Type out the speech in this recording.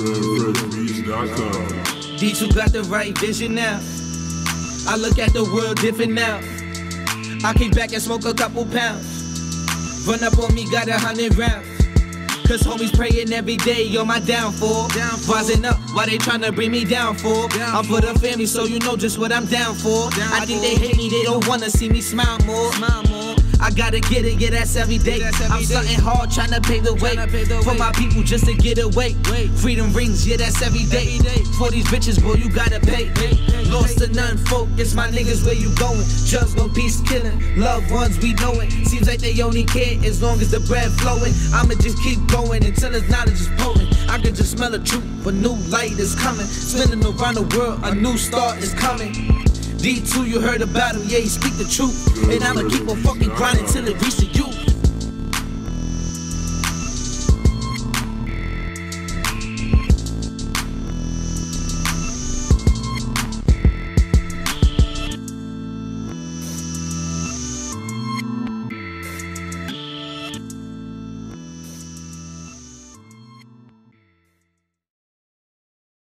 GoodFreshBeats.com. D2 got the right vision now. I look at the world different now. I came back and smoke a couple pounds. Run up on me, got a hundred rounds. Cause homies praying every day on my downfall. Rising up why they tryna bring me down for. I'm for the family, so you know just what I'm down for. I think they hate me, they don't wanna see me smile more. I gotta get it, yeah, that's every day. I'm starting hard, tryna pave the way for my people just to get away. Freedom rings, yeah, that's every day. For these bitches, boy, you gotta pay. Lost to none, focus, my niggas, where you going? Drugs, no peace, killing. Loved ones, we know it. Seems like they only care as long as the bread flowing. I'ma just keep going until his knowledge is potent. I can just smell the truth, but new light is coming. Spinning around the world, a new start is coming. D2, you heard about him, yeah, he speak the truth. And I'ma keep on fucking grinding till it reach to you.